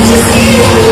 Just